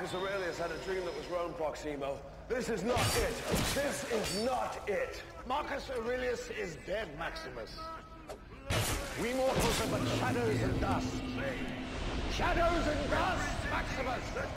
Marcus Aurelius had a dream that was Rome Proximo. This is not it. This is not it. Marcus Aurelius is dead, Maximus. We mortals are but shadows and dust. Shadows and dust, Maximus!